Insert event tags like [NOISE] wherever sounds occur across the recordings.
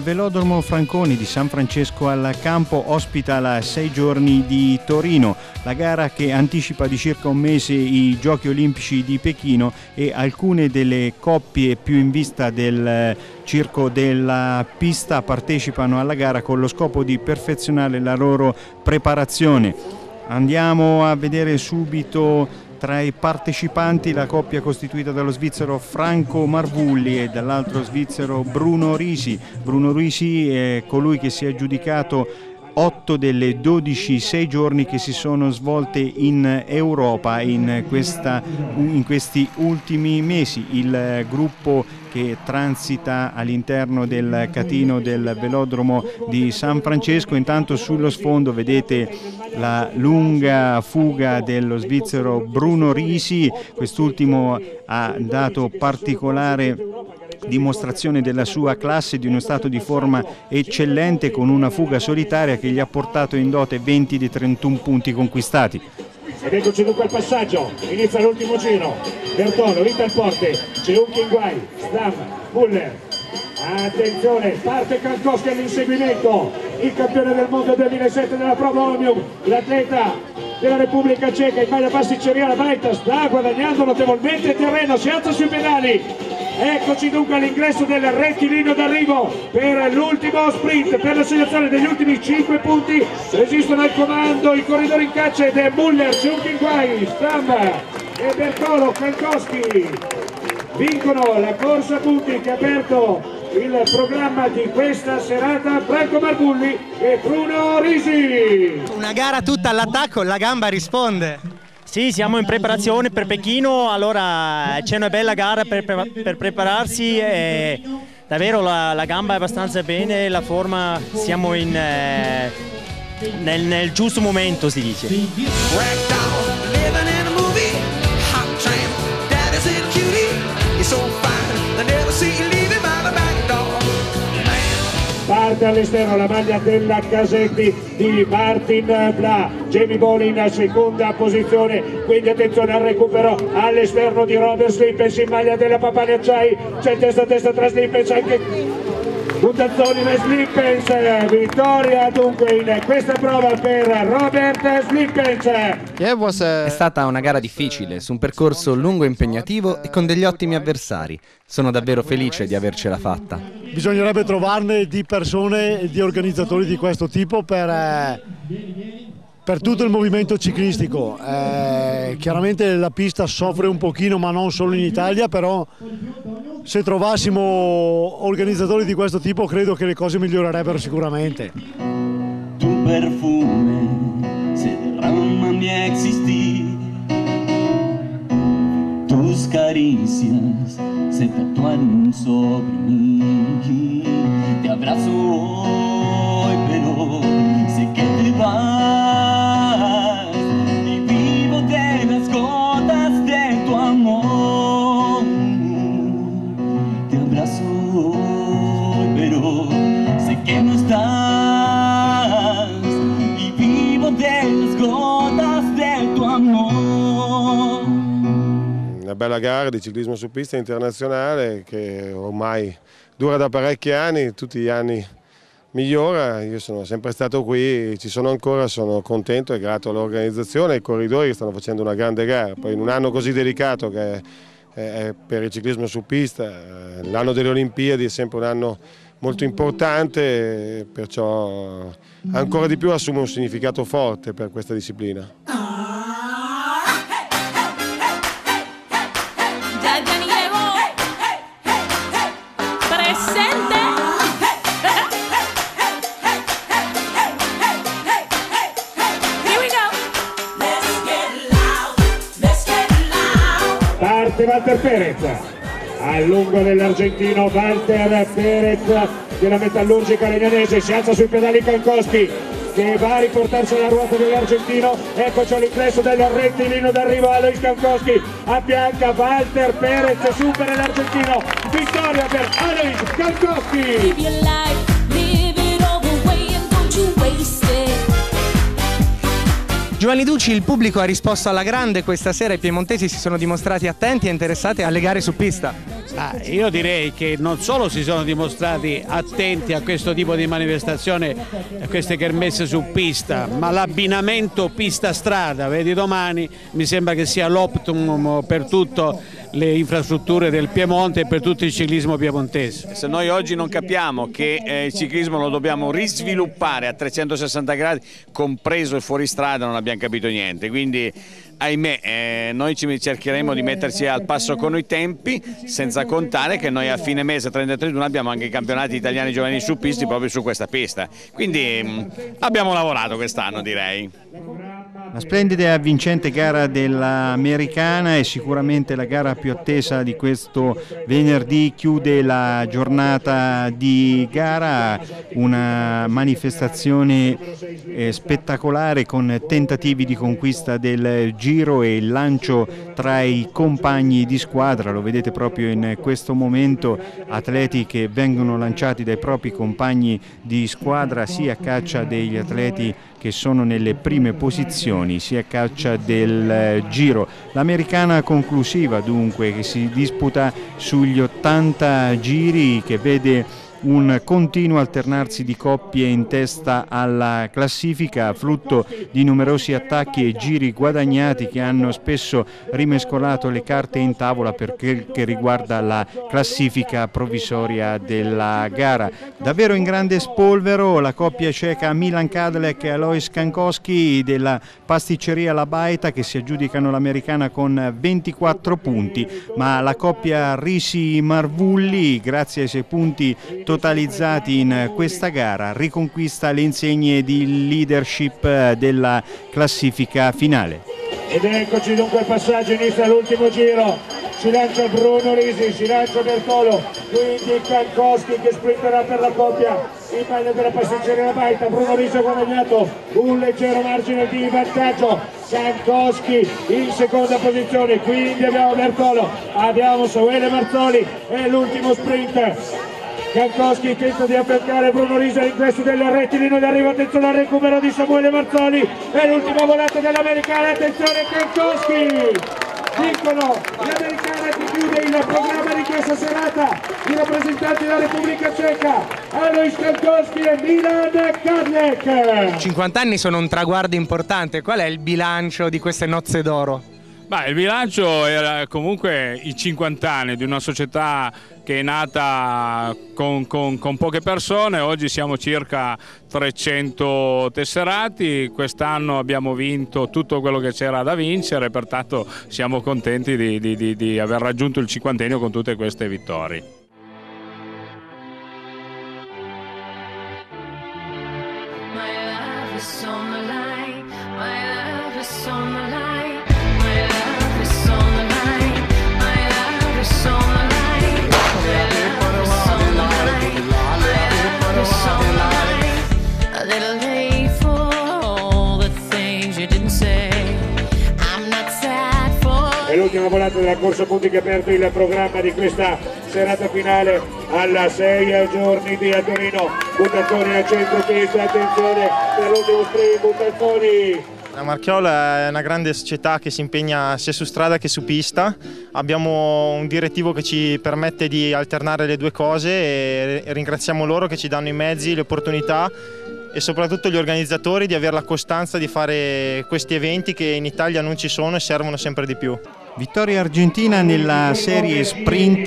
Velodromo Franconi di San Francesco al Campo ospita la sei giorni di Torino, la gara che anticipa di circa un mese i Giochi Olimpici di Pechino e alcune delle coppie più in vista del circo della pista partecipano alla gara con lo scopo di perfezionare la loro preparazione. Andiamo a vedere subito tra i partecipanti la coppia costituita dallo svizzero Franco Marvulli e dall'altro svizzero Bruno Risi. Bruno Risi è colui che si è aggiudicato 8 delle 12 sei giorni che si sono svolte in Europa in, questa, in questi ultimi mesi. Il gruppo che transita all'interno del catino del velodromo di San Francesco. Intanto sullo sfondo vedete la lunga fuga dello svizzero Bruno Risi, quest'ultimo ha dato particolare dimostrazione della sua classe di uno stato di forma eccellente con una fuga solitaria che gli ha portato in dote 20 dei 31 punti conquistati. Ed eccoci dunque al passaggio, inizia l'ultimo giro, Bertolo, Vital Porte, Ceunchi in guai, Stam, Muller, attenzione, parte Kankowski all'inseguimento, il campione del mondo 2007 della prova Omnium, l'atleta della Repubblica Ceca in maglia pasticceria la Baita sta guadagnando notevolmente terreno, si alza sui pedali, Eccoci dunque all'ingresso del rettilineo d'arrivo per l'ultimo sprint, per la selezione degli ultimi 5 punti. Resistono al comando i corridori in caccia ed è Muller, Ciunkinguai, Stamba e Bertolo Kankowski. Vincono la corsa punti che ha aperto il programma di questa serata Franco Margulli e Bruno Risi. Una gara tutta all'attacco, la gamba risponde. Sì, siamo in preparazione per Pechino, allora c'è una bella gara per, per prepararsi e davvero la, la, gamba è abbastanza bene, la forma siamo in, eh, nel, nel giusto momento si dice. Parte all'esterno la maglia della Casetti di Martin Bla Jamie Ball in seconda posizione quindi attenzione al recupero all'esterno di Robert Slippens in maglia della Papani Acciai c'è testa a testa tra Slippens anche Puntazzoni e Slippens, vittoria dunque in questa prova per Robert Slippens. È stata una gara difficile, su un percorso lungo e impegnativo e con degli ottimi avversari. Sono davvero felice di avercela fatta. Bisognerebbe trovarne di persone e di organizzatori di questo tipo per... Eh per tutto il movimento ciclistico. Eh, chiaramente la pista soffre un pochino, ma non solo in Italia, però se trovassimo organizzatori di questo tipo credo che le cose migliorerebbero sicuramente. Tu perfume se derrama mi existir, tus caricias se tatuaron sobre mí, una bella gara di ciclismo su pista internazionale che ormai dura da parecchi anni, tutti gli anni migliora, io sono sempre stato qui, ci sono ancora, sono contento e grato all'organizzazione e ai corridori che stanno facendo una grande gara, poi in un anno così delicato che è per il ciclismo su pista, eh, l'anno delle Olimpiadi è sempre un anno molto importante, perciò ancora di più assume un significato forte per questa disciplina. Walter Perez. A lungo dell'argentino Walter Perez della metallurgica legnanese si alza sui pedali Kankowski che va a riportarsi alla ruota dell'argentino. Eccoci all'ingresso del rettilineo d'arrivo Alois Kankowski affianca Walter Perez supera l'argentino vittoria per Alois Kankowski Giovanni Ducci, il pubblico ha risposto alla grande questa sera, i piemontesi si sono dimostrati attenti e interessati alle gare su pista. Ah, io direi che non solo si sono dimostrati attenti a questo tipo di manifestazione, a queste kermesse su pista, ma l'abbinamento pista-strada, vedi domani, mi sembra che sia l'optimum per tutte le infrastrutture del Piemonte e per tutto il ciclismo piemontese. Se noi oggi non capiamo che eh, il ciclismo lo dobbiamo risviluppare a 360 gradi, compreso il fuoristrada, non abbiamo capito niente. Quindi ahimè eh, noi ci cercheremo di metterci al passo con i tempi senza contare che noi a fine mese 30-31 abbiamo anche i campionati italiani giovanili su pisti proprio su questa pista. Quindi mh, mm, abbiamo lavorato quest'anno direi la splendida e avvincente gara dell'americana è sicuramente la gara più attesa di questo venerdì, chiude la giornata di gara, una manifestazione eh, spettacolare con tentativi di conquista del giro e il lancio tra i compagni di squadra, lo vedete proprio in questo momento, atleti che vengono lanciati dai propri compagni di squadra sia a caccia degli atleti che sono nelle prime posizioni sia a caccia del eh, giro. L'americana conclusiva dunque che si disputa sugli 80 giri che vede un continuo alternarsi di coppie in testa alla classifica, frutto di numerosi attacchi e giri guadagnati che hanno spesso rimescolato le carte in tavola per quel che riguarda la classifica provvisoria della gara. Davvero in grande spolvero la coppia ceca Milan Kadlec e Alois Kankowski della pasticceria La Baita che si aggiudicano l'americana con 24 punti, ma la coppia Risi Marvulli grazie ai sei punti totalizzati in questa gara riconquista le insegne di leadership della classifica finale. Ed eccoci dunque il passaggio, inizia l'ultimo giro, si lancia Bruno Risi, si lancia Bertolo, quindi Kankowski che sprinterà per la coppia in maglia della passeggera Baita, Bruno Risi ha guadagnato un leggero margine di vantaggio, Kankowski in seconda posizione, quindi abbiamo Bertolo, abbiamo Samuele Marzoli e l'ultimo sprint Jankowski tenta di affiancare Bruno Risa all'ingresso del rettilineo di arrivo, attenzione al recupero di Samuele Marzoli e l'ultima volata dell'americana, attenzione Jankowski! Vincono l'americana che chiude il programma di questa serata, i rappresentanti della Repubblica Ceca, Alois Jankowski e Milan Kadlek. 50 anni sono un traguardo importante, qual è il bilancio di queste nozze d'oro? Beh, il bilancio era comunque i 50 anni di una società che è nata con, con, con, poche persone, oggi siamo circa 300 tesserati, quest'anno abbiamo vinto tutto quello che c'era da vincere, pertanto siamo contenti di, di, di, di aver raggiunto il cinquantennio con tutte queste vittorie. Volata della corsa punti che ha aperto il programma di questa serata finale alla 6 giorni di Torino Buttazzoni al centro pista attenzione per l'ultimo sprint Buttazzoni la Marchiola è una grande società che si impegna sia su strada che su pista. Abbiamo un direttivo che ci permette di alternare le due cose e ringraziamo loro che ci danno i mezzi, le opportunità e soprattutto gli organizzatori di avere la costanza di fare questi eventi che in Italia non ci sono e servono sempre di più. Vittoria argentina nella serie sprint,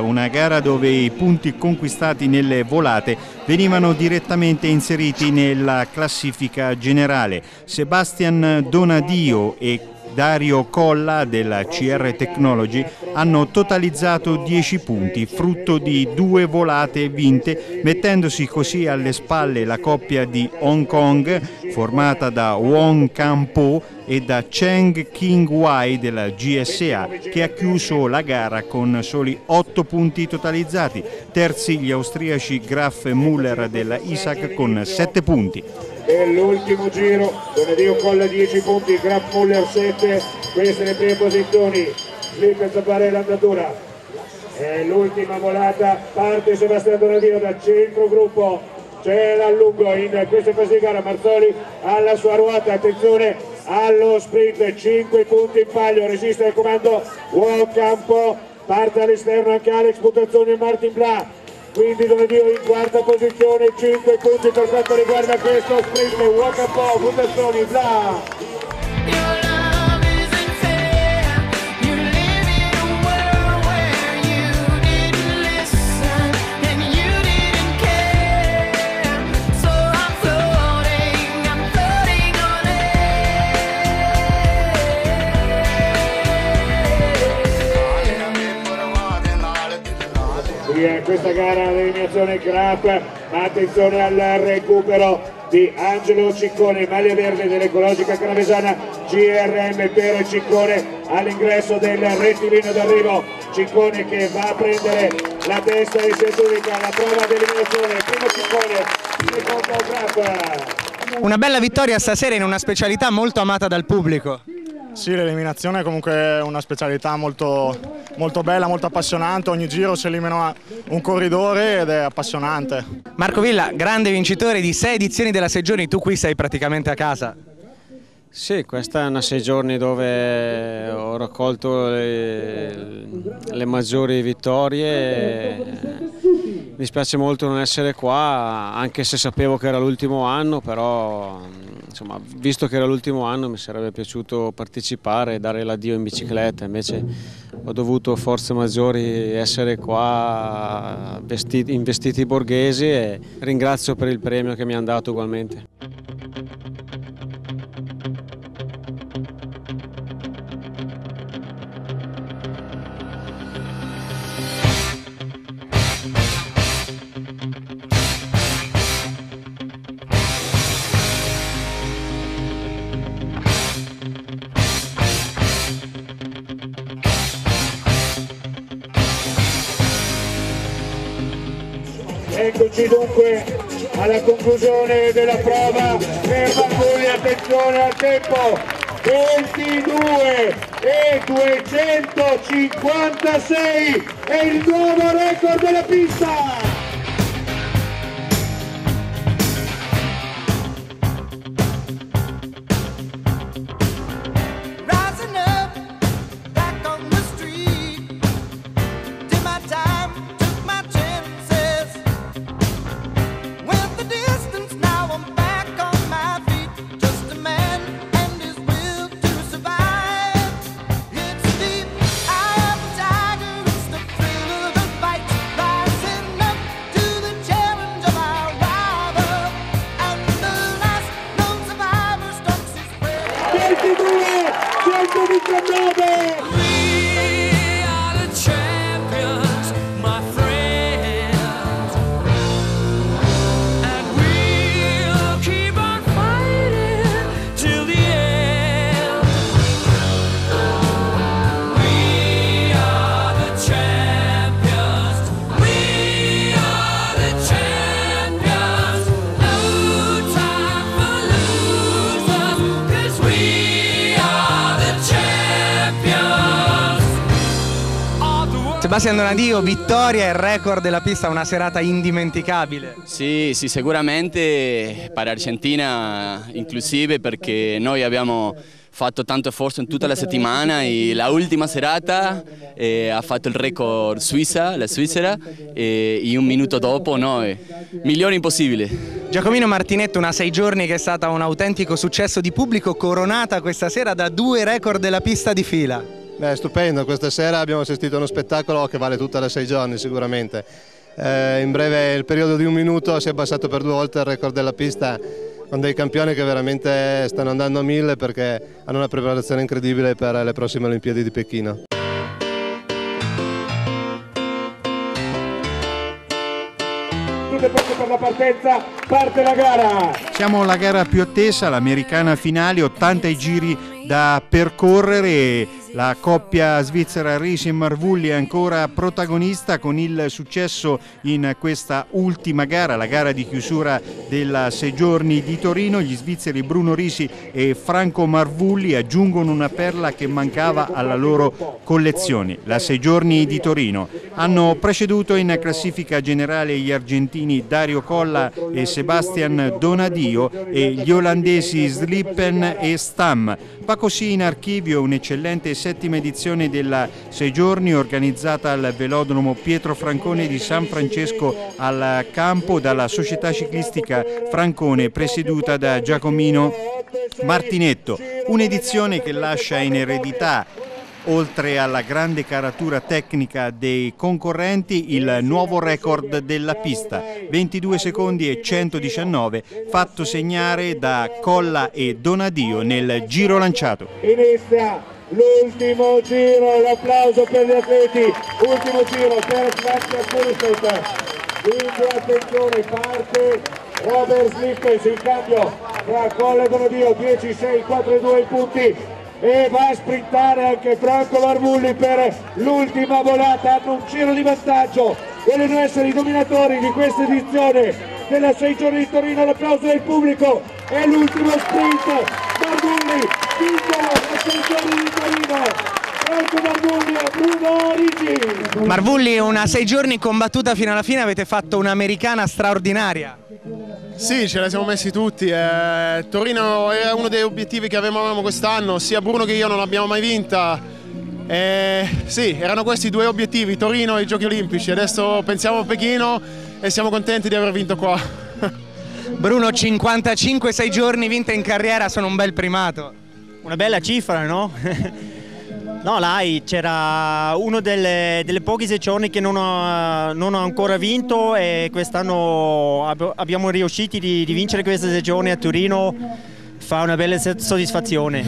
una gara dove i punti conquistati nelle volate venivano direttamente inseriti nella classifica generale. Sebastian Donadio e Dario Colla della CR Technology hanno totalizzato 10 punti, frutto di due volate vinte, mettendosi così alle spalle la coppia di Hong Kong formata da Wong Campo e da Cheng King Wai della GSA che ha chiuso la gara con soli 8 punti totalizzati, terzi gli austriaci Graf Muller della Isaac con 7 punti dell'ultimo giro Donadio Colla 10 punti Graf Muller 7 queste le prime posizioni. Slip Zappare l'andatura e l'ultima volata. Parte Sebastiano Donadio da centro gruppo. C'è l'allungo in questa fase di gara Marzoli alla sua ruota. Attenzione allo sprint 5 punti in palio. Resiste al comando Uomo Campo parte all'esterno anche Alex Mutazzoni e Martin Bla quindi Donadio in quarta posizione 5 punti per quanto riguarda questo sprint. Uomo Campo Mutazzoni Bla questa gara l'eliminazione Crap, ma attenzione al recupero di Angelo Ciccone, maglia verde dell'ecologica canavesana GRM per Ciccone all'ingresso del rettilineo d'arrivo, Ciccone che va a prendere la testa e si aggiudica la prova d'eliminazione, primo Ciccone, secondo Crap. Una bella vittoria stasera in una specialità molto amata dal pubblico. Sì, l'eliminazione è comunque una specialità molto, molto bella, molto appassionante, ogni giro si elimina un corridore ed è appassionante. Marco Villa, grande vincitore di sei edizioni della Sei Giorni, tu qui sei praticamente a casa. Sì, questa è una sei giorni dove ho raccolto le, le maggiori vittorie. Mi dispiace molto non essere qua, anche se sapevo che era l'ultimo anno, però insomma, visto che era l'ultimo anno mi sarebbe piaciuto partecipare e dare l'addio in bicicletta, invece ho dovuto forze maggiori essere qua vestiti, in vestiti borghesi e ringrazio per il premio che mi hanno dato ugualmente. Eccoci dunque alla conclusione della prova. Per Bambuli, attenzione al tempo. 22 e 256 è il nuovo record della pista Sebastian Donadio, vittoria e record della pista, una serata indimenticabile. Sì, sì, sicuramente per Argentina inclusive perché noi abbiamo fatto tanto sforzo in tutta la settimana e la ultima serata eh, ha fatto il record Suiza, la Svizzera e, e un minuto dopo noi, migliore impossibile. Giacomino Martinetto, una sei giorni che è stata un autentico successo di pubblico, coronata questa sera da due record della pista di fila. Beh, stupendo, questa sera abbiamo assistito a uno spettacolo che vale tutta la sei giorni sicuramente. Eh, in breve il periodo di un minuto si è abbassato per due volte il record della pista con dei campioni che veramente stanno andando a mille perché hanno una preparazione incredibile per le prossime Olimpiadi di Pechino. tutte pronte per la partenza parte la gara Siamo alla gara più attesa, l'americana finale, 80 giri da percorrere La coppia svizzera Risi e Marvulli è ancora protagonista con il successo in questa ultima gara, la gara di chiusura della sei giorni di Torino. Gli svizzeri Bruno Risi e Franco Marvulli aggiungono una perla che mancava alla loro collezione, la sei giorni di Torino. Hanno preceduto in classifica generale gli argentini Dario Colla e Sebastian Donadio e gli olandesi Slippen e Stam. Va così in archivio un'eccellente settima edizione della Sei Giorni organizzata al velodromo Pietro Francone di San Francesco al Campo dalla società ciclistica Francone presieduta da Giacomino Martinetto. Un'edizione che lascia in eredità oltre alla grande caratura tecnica dei concorrenti, il nuovo record della pista, 22 secondi e 119, fatto segnare da Colla e Donadio nel giro lanciato. L'ultimo giro, l'applauso per gli atleti, ultimo giro per Svezia Kulistet. Quindi attenzione, parte Robert Slippes in cambio tra Colle Donadio, 10, 6, 4 e 2 i punti. E va a sprintare anche Franco Marvulli per l'ultima volata, hanno un giro di vantaggio, vogliono essere i dominatori di questa edizione della 6 giorni di Torino, l'applauso del pubblico. E l'ultimo sprint, Marvulli, vincono la 6 giorni di Torino, Franco Marvulli e Bruno Rigi. Marvulli, una sei giorni combattuta fino alla fine, avete fatto un'americana straordinaria. Sì, ce la siamo messi tutti. eh, Torino era uno degli obiettivi che avevamo quest'anno, sia Bruno che io non l'abbiamo mai vinta. Eh, sì, erano questi i due obiettivi, Torino e i Giochi Olimpici. Adesso pensiamo a Pechino e siamo contenti di aver vinto qua. [LAUGHS] Bruno, 55 sei giorni vinte in carriera sono un bel primato. Una bella cifra, no? [LAUGHS] No, là c'era uno delle, delle poche sezioni che non ho, non ho ancora vinto e quest'anno ab- abbiamo riusciti di, di vincere questa sezione a Torino, fa una bella soddisfazione.